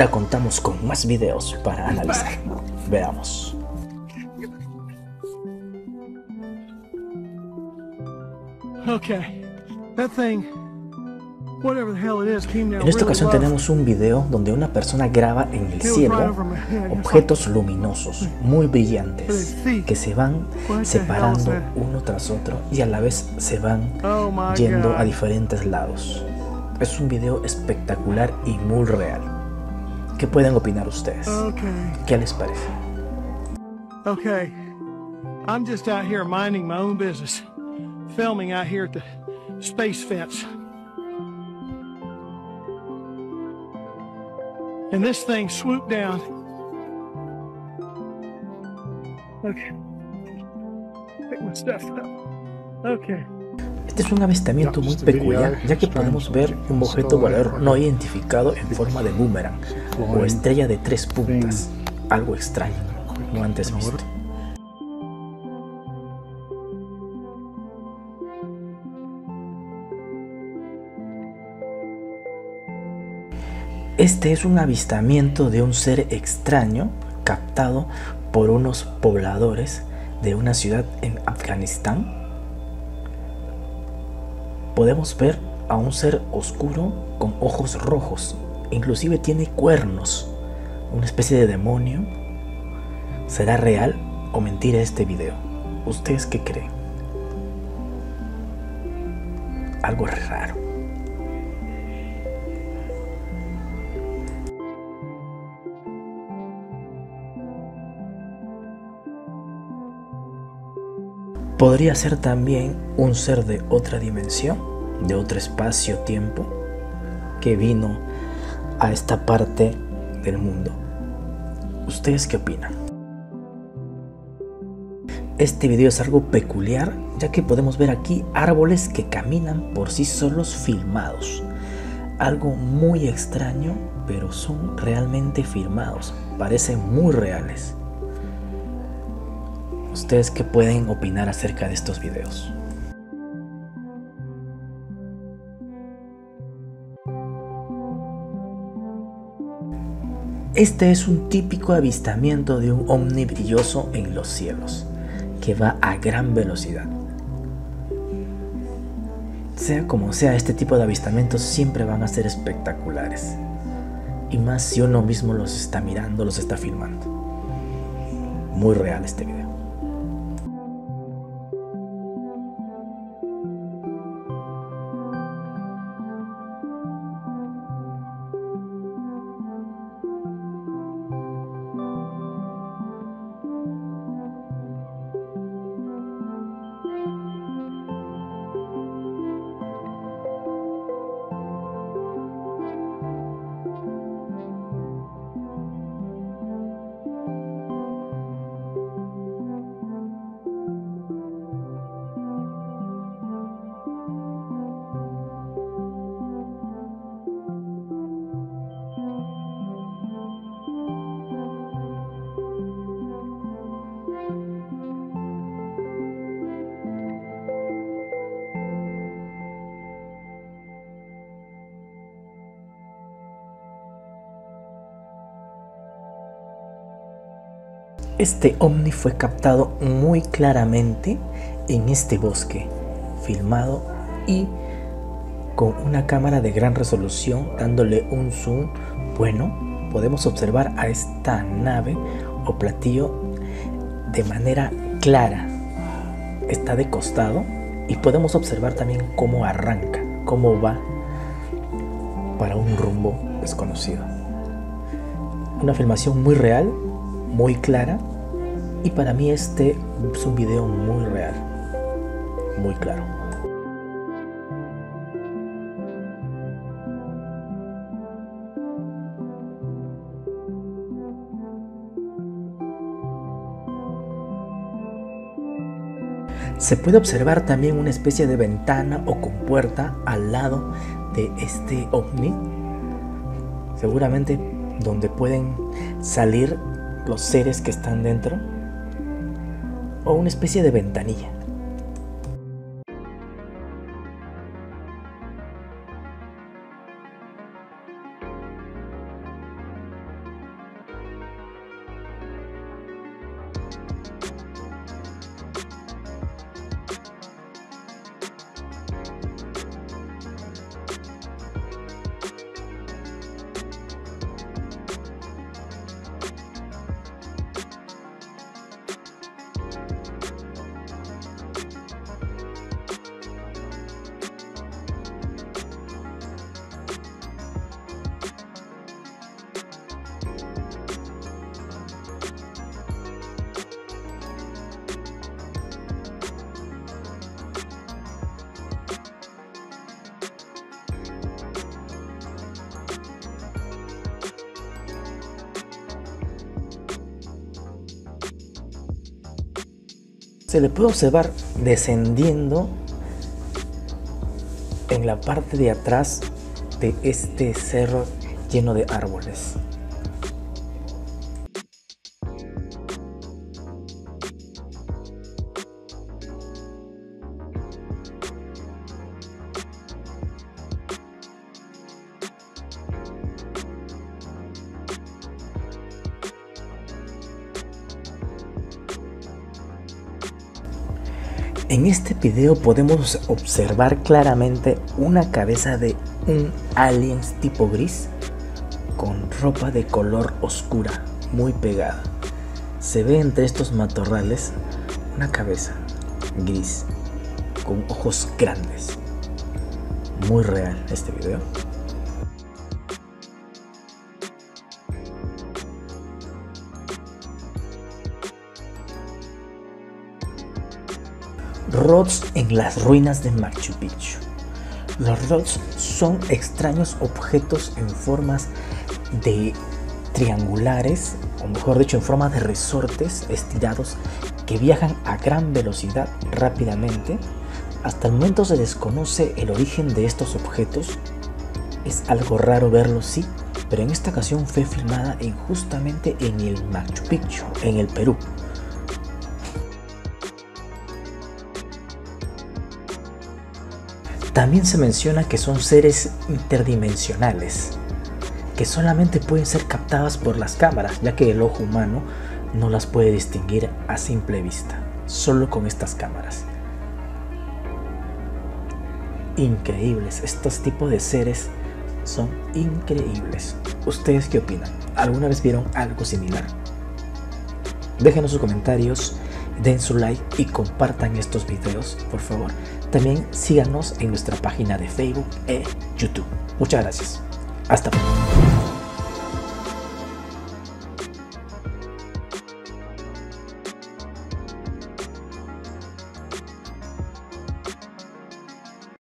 ahora contamos con más videos para analizar. Veamos. Okay, that thing, whatever the hell it is, came down En esta ocasión tenemos un video donde una persona graba en el cielo objetos luminosos muy brillantes que se van separando uno tras otro y a la vez se van Oh yendo a diferentes lados. Es un video espectacular y muy real. ¿Qué pueden opinar ustedes? Okay, ¿Qué les parece? okay. I'm just out here minding my own business, filming out here at the space fence. And this thing swooped down. Okay. Pick my stuff up. Okay. Este es un avistamiento muy peculiar, ya que podemos ver un objeto volador no identificado en forma de boomerang o estrella de tres puntas, algo extraño, no antes visto. Este es un avistamiento de un ser extraño captado por unos pobladores de una ciudad en Afganistán podemos ver a un ser oscuro con ojos rojos. Inclusive tiene cuernos. Una especie de demonio. ¿Será real o mentira este video? ¿Ustedes qué creen? Algo raro. Podría ser también un ser de otra dimensión, de otro espacio-tiempo, que vino a esta parte del mundo. ¿Ustedes qué opinan? Este video es algo peculiar, ya que podemos ver aquí árboles que caminan por sí solos filmados. Algo muy extraño, pero son realmente filmados, parecen muy reales. ¿Ustedes qué pueden opinar acerca de estos videos? Este es un típico avistamiento de un ovni brilloso en los cielos, que va a gran velocidad. Sea como sea, este tipo de avistamientos siempre van a ser espectaculares. Y más si uno mismo los está mirando, los está filmando. Muy real este video. Este ovni fue captado muy claramente en este bosque, filmado y con una cámara de gran resolución dándole un zoom bueno, podemos observar a esta nave o platillo de manera clara. Está de costado y podemos observar también cómo arranca, cómo va para un rumbo desconocido. Una filmación muy real, muy clara y para mí este es un video muy real, muy claro. Se puede observar también una especie de ventana o compuerta al lado de este ovni, seguramente donde pueden salir los seres que están dentro, o una especie de ventanilla. Se le puede observar descendiendo en la parte de atrás de este cerro lleno de árboles. En este video podemos observar claramente una cabeza de un alien tipo gris con ropa de color oscura muy pegada. Se ve entre estos matorrales una cabeza gris con ojos grandes. Muy real este video. Rods en las ruinas de Machu Picchu. Los rods son extraños objetos en formas de triangulares, o mejor dicho, en forma de resortes estirados que viajan a gran velocidad rápidamente. Hasta el momento se desconoce el origen de estos objetos. Es algo raro verlos, sí, pero en esta ocasión fue filmada en, justamente en el Machu Picchu, en el Perú. También se menciona que son seres interdimensionales, que solamente pueden ser captadas por las cámaras, ya que el ojo humano no las puede distinguir a simple vista, solo con estas cámaras. Increíbles, estos tipos de seres son increíbles. ¿Ustedes qué opinan? ¿Alguna vez vieron algo similar? Déjenos sus comentarios den su like y compartan estos videos, por favor. También síganos en nuestra página de Facebook e YouTube. Muchas gracias. Hasta pronto.